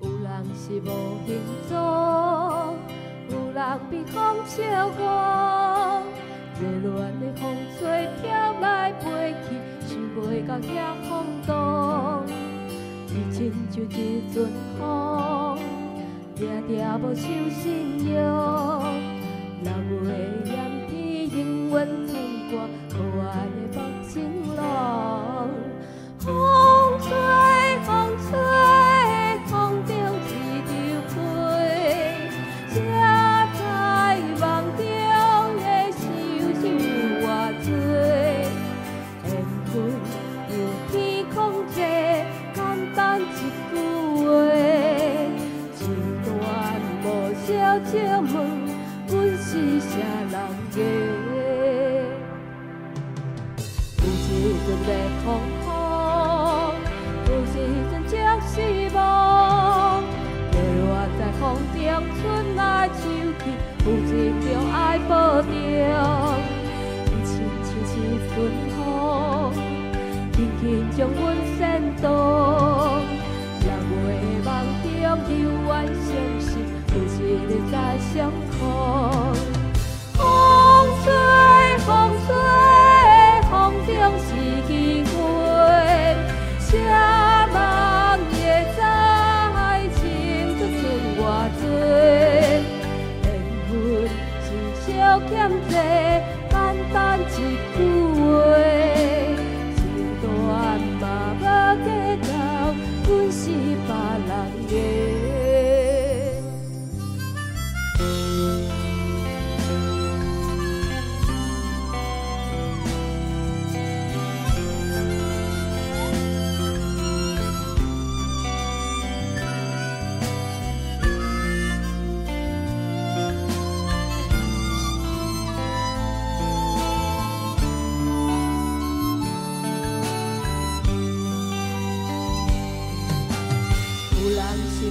有人是无形状，有人被风笑过，热恋的风吹飘来飞去，想袂到遐风动。伊亲像一阵风，定定无守信用。六月炎天，永远牵挂可爱的目睛龙。风吹，风吹，风中一条花，谁知梦中的想是有偌多？缘分由天空借，简单一句借问，阮是啥人的？有一阵在风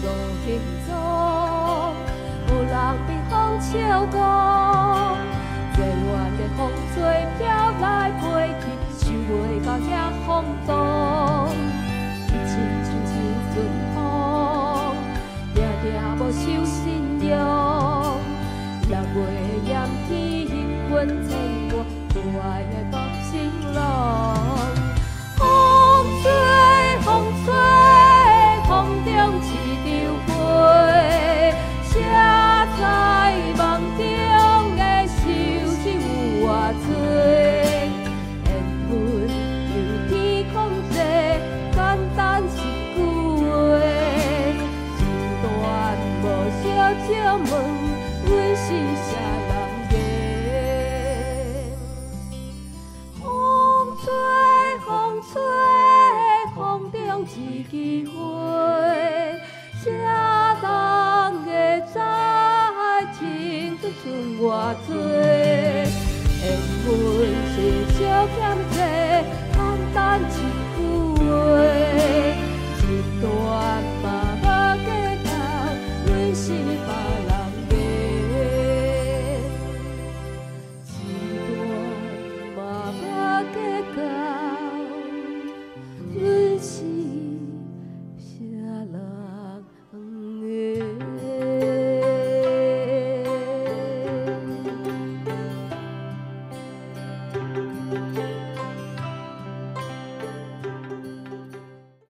人是无形状，有人被风笑过，热恋的风吹飘来飞去，想袂到遐风动。伊亲像一阵风，定定无守信用。六月炎天，永远牵挂可爱的问阮是啥人的？风吹，风吹，风中一枝花，啥人会知情在剩偌多？缘分是小欠债，简单。